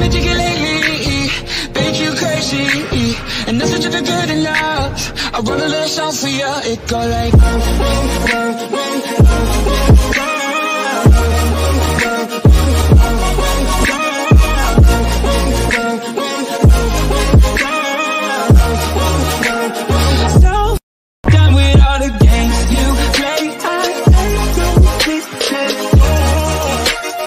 been thinking lately, think you crazy. And that's what you're good enough. I wrote a little song for you, it go like